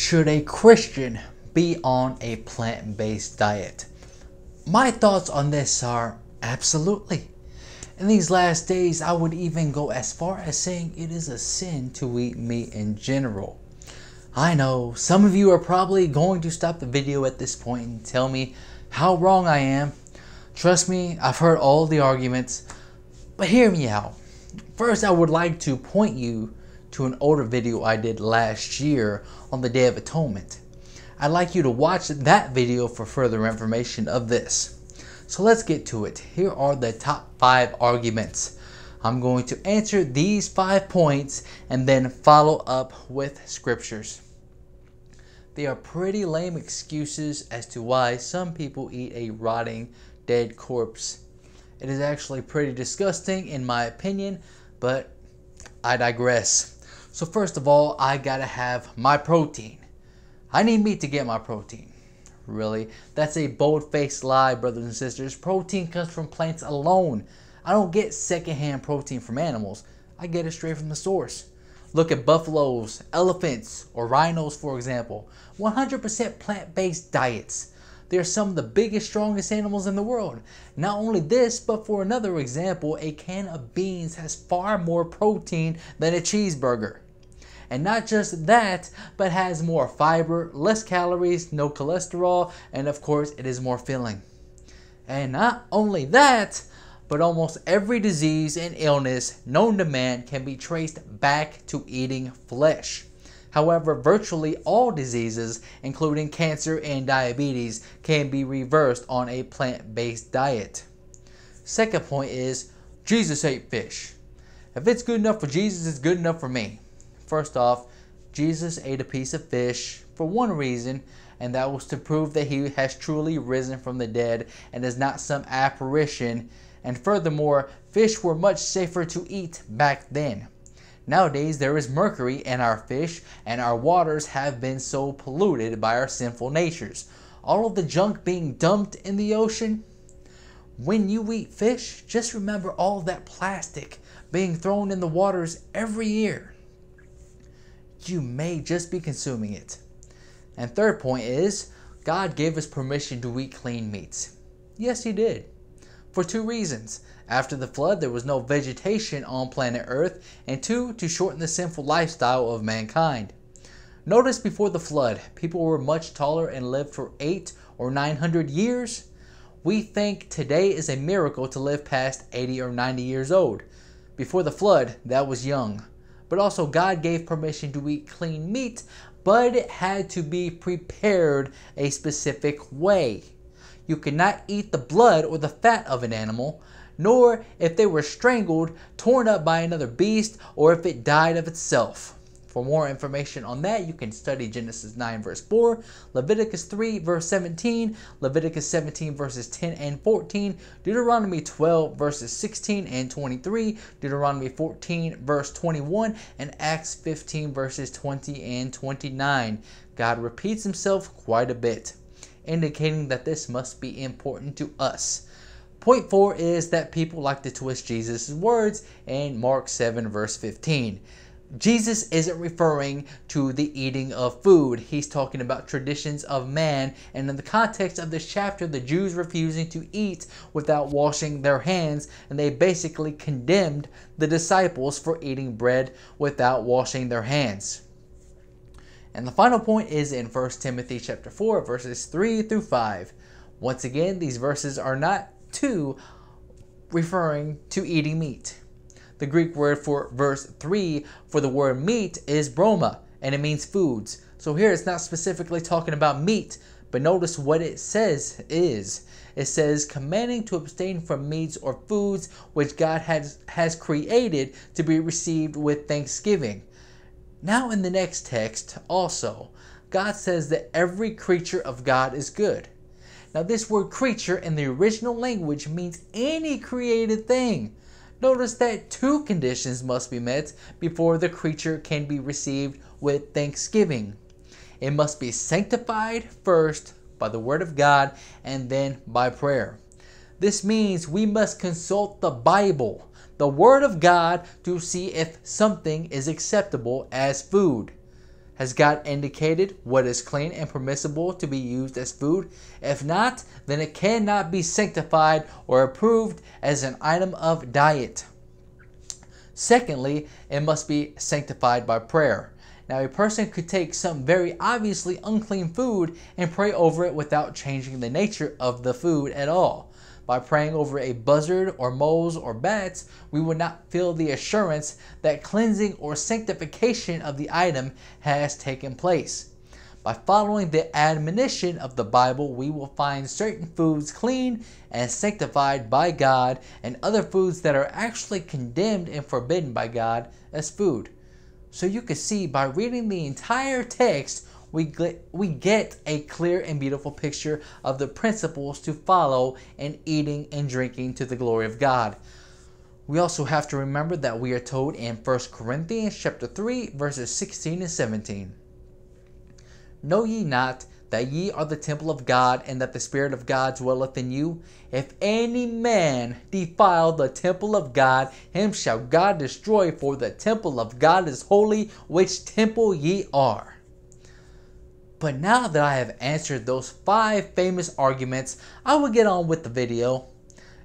Should a Christian be on a plant based diet? My thoughts on this are absolutely. In these last days, I would even go as far as saying it is a sin to eat meat in general. I know some of you are probably going to stop the video at this point and tell me how wrong I am. Trust me, I've heard all the arguments, but hear me out. First, I would like to point you to an older video I did last year on the Day of Atonement. I'd like you to watch that video for further information of this. So let's get to it. Here are the top five arguments. I'm going to answer these five points and then follow up with scriptures. They are pretty lame excuses as to why some people eat a rotting dead corpse. It is actually pretty disgusting in my opinion, but I digress. So first of all, I gotta have my protein. I need meat to get my protein. Really? That's a bold-faced lie, brothers and sisters. Protein comes from plants alone. I don't get secondhand protein from animals. I get it straight from the source. Look at buffaloes, elephants, or rhinos, for example. 100% plant-based diets. They are some of the biggest, strongest animals in the world. Not only this, but for another example, a can of beans has far more protein than a cheeseburger. And not just that, but has more fiber, less calories, no cholesterol, and of course, it is more filling. And not only that, but almost every disease and illness known to man can be traced back to eating flesh. However, virtually all diseases, including cancer and diabetes, can be reversed on a plant based diet. Second point is Jesus ate fish. If it's good enough for Jesus, it's good enough for me. First off, Jesus ate a piece of fish for one reason, and that was to prove that he has truly risen from the dead and is not some apparition. And furthermore, fish were much safer to eat back then. Nowadays, there is mercury in our fish, and our waters have been so polluted by our sinful natures. All of the junk being dumped in the ocean. When you eat fish, just remember all that plastic being thrown in the waters every year. You may just be consuming it. And third point is, God gave us permission to eat clean meats. Yes, He did. For two reasons. After the flood, there was no vegetation on planet Earth, and two, to shorten the sinful lifestyle of mankind. Notice before the flood, people were much taller and lived for eight or 900 years. We think today is a miracle to live past 80 or 90 years old. Before the flood, that was young. But also, God gave permission to eat clean meat, but it had to be prepared a specific way. You cannot eat the blood or the fat of an animal, nor if they were strangled, torn up by another beast, or if it died of itself. For more information on that, you can study Genesis 9 verse 4, Leviticus 3 verse 17, Leviticus 17 verses 10 and 14, Deuteronomy 12 verses 16 and 23, Deuteronomy 14 verse 21, and Acts 15 verses 20 and 29. God repeats himself quite a bit, indicating that this must be important to us. Point four is that people like to twist Jesus' words in Mark 7, verse 15. Jesus isn't referring to the eating of food. He's talking about traditions of man. And in the context of this chapter, the Jews refusing to eat without washing their hands, and they basically condemned the disciples for eating bread without washing their hands. And the final point is in 1 Timothy chapter 4 verses 3 through 5. Once again, these verses are not to referring to eating meat. The Greek word for verse 3 for the word meat is broma, and it means foods. So here it's not specifically talking about meat, but notice what it says is. It says, commanding to abstain from meats or foods which God has, has created to be received with thanksgiving. Now, in the next text, also, God says that every creature of God is good. Now, this word creature in the original language means any created thing. Notice that two conditions must be met before the creature can be received with thanksgiving. It must be sanctified first by the Word of God and then by prayer. This means we must consult the Bible, the Word of God, to see if something is acceptable as food. Has God indicated what is clean and permissible to be used as food? If not, then it cannot be sanctified or approved as an item of diet. Secondly, it must be sanctified by prayer. Now, a person could take some very obviously unclean food and pray over it without changing the nature of the food at all. By praying over a buzzard or moles or bats, we would not feel the assurance that cleansing or sanctification of the item has taken place. By following the admonition of the Bible, we will find certain foods clean and sanctified by God, and other foods that are actually condemned and forbidden by God as food. So you can see by reading the entire text we get, we get a clear and beautiful picture of the principles to follow in eating and drinking to the glory of God. We also have to remember that we are told in 1 Corinthians chapter 3 verses 16 and 17. Know ye not that ye are the temple of God and that the Spirit of God dwelleth in you? If any man defile the temple of God, him shall God destroy, for the temple of God is holy, which temple ye are. But now that I have answered those five famous arguments, I will get on with the video.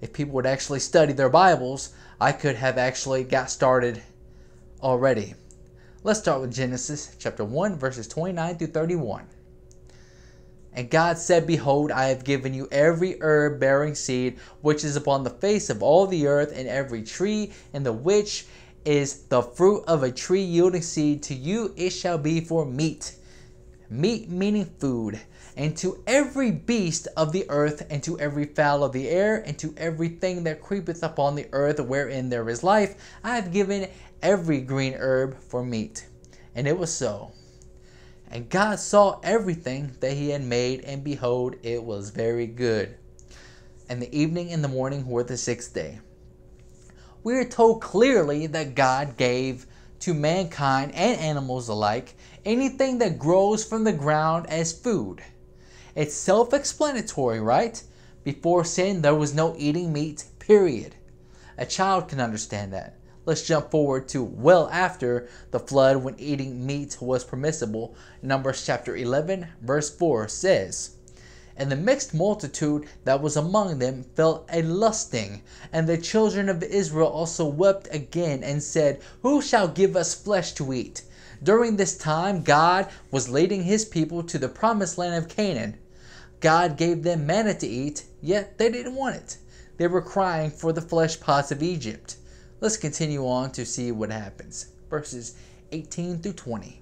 If people would actually study their Bibles, I could have actually got started already. Let's start with Genesis chapter 1 verses 29 through 31. And God said, Behold, I have given you every herb bearing seed which is upon the face of all the earth, and every tree in the which is the fruit of a tree yielding seed. To you it shall be for meat meat meaning food, and to every beast of the earth, and to every fowl of the air, and to everything that creepeth upon the earth wherein there is life, I have given every green herb for meat. And it was so. And God saw everything that he had made, and behold, it was very good. And the evening and the morning were the sixth day. We are told clearly that God gave to mankind and animals alike anything that grows from the ground as food. It's self explanatory, right? Before sin, there was no eating meat, period. A child can understand that. Let's jump forward to well after the flood when eating meat was permissible. Numbers chapter 11, verse 4 says, and the mixed multitude that was among them felt a lusting. And the children of Israel also wept again and said, Who shall give us flesh to eat? During this time, God was leading his people to the promised land of Canaan. God gave them manna to eat, yet they didn't want it. They were crying for the flesh pots of Egypt. Let's continue on to see what happens. Verses 18 through 20.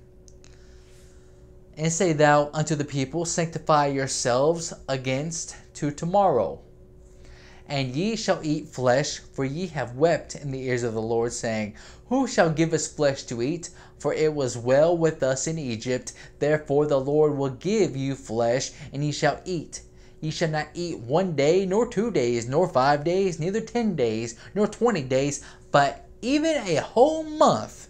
And say thou unto the people, Sanctify yourselves against to tomorrow. And ye shall eat flesh, for ye have wept in the ears of the Lord, saying, Who shall give us flesh to eat? For it was well with us in Egypt. Therefore the Lord will give you flesh, and ye shall eat. Ye shall not eat one day, nor two days, nor five days, neither ten days, nor twenty days, but even a whole month,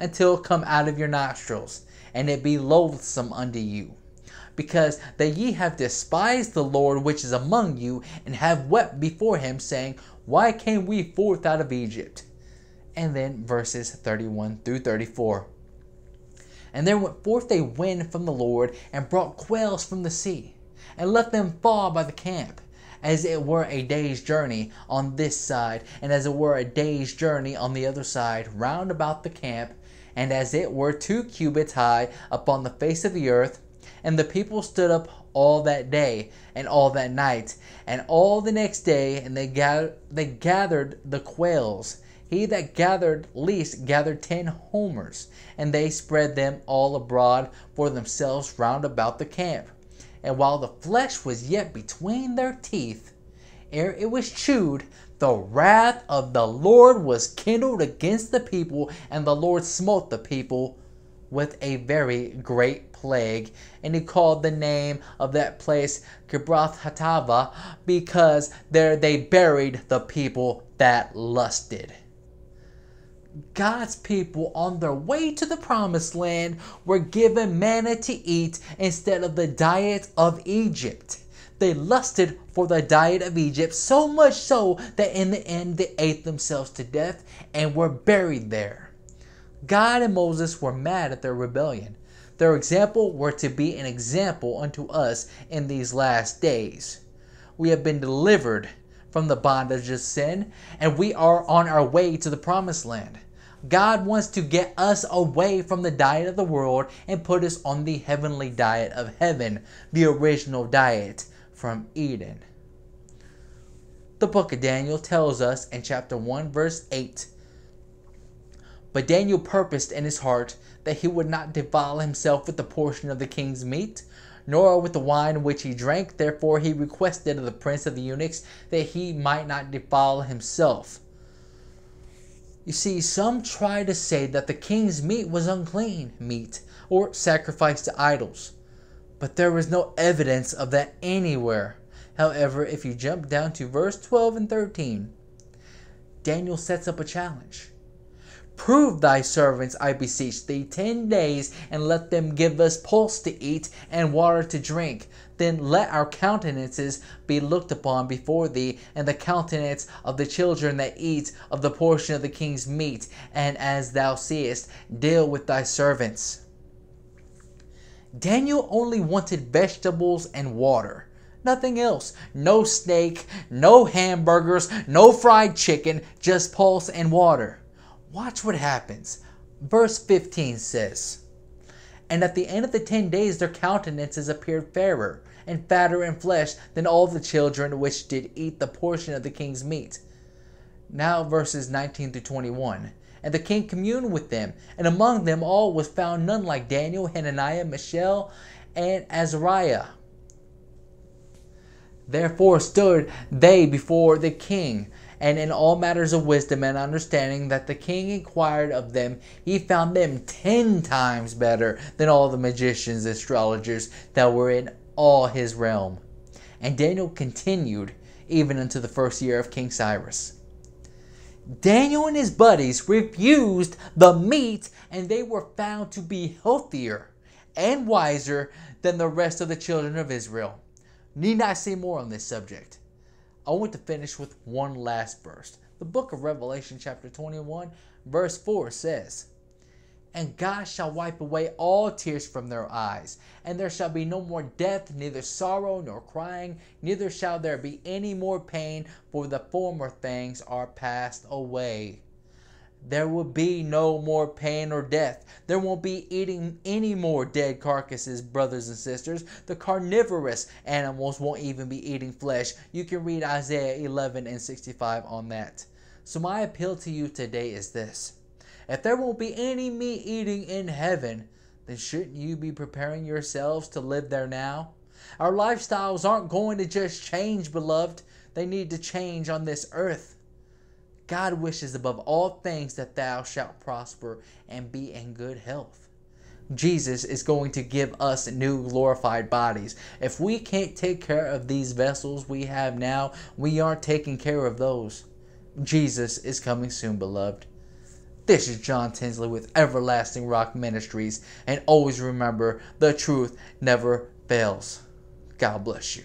until it come out of your nostrils and it be loathsome unto you. Because that ye have despised the Lord which is among you, and have wept before him, saying, Why came we forth out of Egypt? And then verses 31 through 34. And there went forth a wind from the Lord, and brought quails from the sea, and let them fall by the camp, as it were a day's journey on this side, and as it were a day's journey on the other side, round about the camp, and as it were two cubits high upon the face of the earth. And the people stood up all that day and all that night and all the next day, and they gathered, they gathered the quails. He that gathered least gathered ten homers, and they spread them all abroad for themselves round about the camp. And while the flesh was yet between their teeth, ere it was chewed, the wrath of the Lord was kindled against the people, and the Lord smote the people with a very great plague. And he called the name of that place Hattaavah, because there they buried the people that lusted. God's people on their way to the promised land were given manna to eat instead of the diet of Egypt. They lusted for the diet of Egypt, so much so that in the end they ate themselves to death and were buried there. God and Moses were mad at their rebellion. Their example were to be an example unto us in these last days. We have been delivered from the bondage of sin, and we are on our way to the promised land. God wants to get us away from the diet of the world and put us on the heavenly diet of heaven, the original diet from Eden. The book of Daniel tells us in chapter 1, verse 8 But Daniel purposed in his heart that he would not defile himself with the portion of the king's meat, nor with the wine which he drank. Therefore he requested of the prince of the eunuchs that he might not defile himself. You see, some try to say that the king's meat was unclean meat or sacrificed to idols, but there is no evidence of that anywhere. However, if you jump down to verse 12 and 13, Daniel sets up a challenge. Prove thy servants, I beseech thee, ten days, and let them give us pulse to eat and water to drink. Then let our countenances be looked upon before thee, and the countenance of the children that eat of the portion of the king's meat, and as thou seest, deal with thy servants. Daniel only wanted vegetables and water. Nothing else. No steak, no hamburgers, no fried chicken, just pulse and water. Watch what happens. Verse 15 says, And at the end of the ten days their countenances appeared fairer, and fatter in flesh than all the children which did eat the portion of the king's meat. Now verses 19 to 21. And the king communed with them, and among them all was found none like Daniel, Hananiah, Mishael, and Azariah. Therefore stood they before the king, and in all matters of wisdom and understanding that the king inquired of them, he found them ten times better than all the magicians and astrologers that were in all his realm. And Daniel continued even unto the first year of King Cyrus. Daniel and his buddies refused the meat, and they were found to be healthier and wiser than the rest of the children of Israel. Need not say more on this subject. I want to finish with one last verse. The book of Revelation, chapter 21, verse 4 says, And God shall wipe away all tears from their eyes, and there shall be no more death, neither sorrow nor crying, neither shall there be any more pain, for the former things are passed away. There will be no more pain or death. There won't be eating any more dead carcasses, brothers and sisters. The carnivorous animals won't even be eating flesh. You can read Isaiah 11 and 65 on that. So, my appeal to you today is this if there won't be any meat eating in heaven, then shouldn't you be preparing yourselves to live there now? Our lifestyles aren't going to just change, beloved, they need to change on this earth. God wishes above all things that thou shalt prosper and be in good health. Jesus is going to give us new glorified bodies. If we can't take care of these vessels we have now, we aren't taking care of those. Jesus is coming soon, beloved. This is John Tinsley with Everlasting Rock Ministries, and always remember the truth never fails. God bless you.